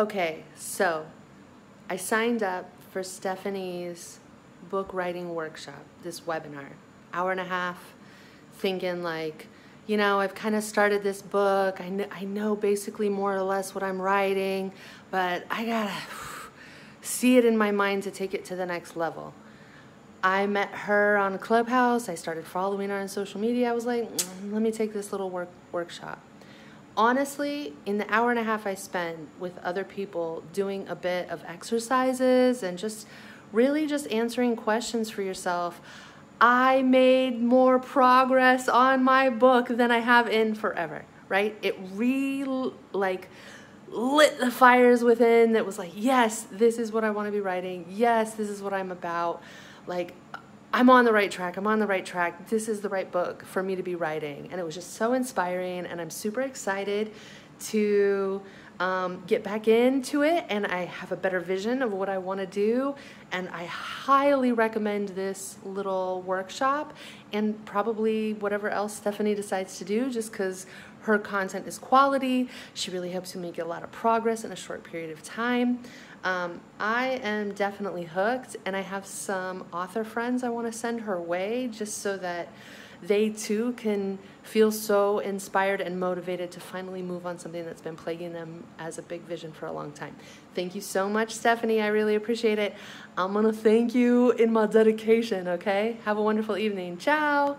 Okay, so I signed up for Stephanie's book writing workshop, this webinar, hour and a half, thinking like, you know, I've kind of started this book. I know, I know basically more or less what I'm writing, but I gotta see it in my mind to take it to the next level. I met her on Clubhouse. I started following her on social media. I was like, mm, let me take this little work workshop. Honestly, in the hour and a half I spent with other people doing a bit of exercises and just really just answering questions for yourself, I made more progress on my book than I have in forever, right? It really like lit the fires within that was like, yes, this is what I want to be writing. Yes, this is what I'm about like I'm on the right track. I'm on the right track. This is the right book for me to be writing. And it was just so inspiring. And I'm super excited to um, get back into it. And I have a better vision of what I want to do. And I highly recommend this little workshop and probably whatever else Stephanie decides to do, just because her content is quality. She really helps me make a lot of progress in a short period of time. Um, I am definitely hooked, and I have some author friends I want to send her way just so that they too can feel so inspired and motivated to finally move on something that's been plaguing them as a big vision for a long time. Thank you so much, Stephanie. I really appreciate it. I'm going to thank you in my dedication, okay? Have a wonderful evening. Ciao.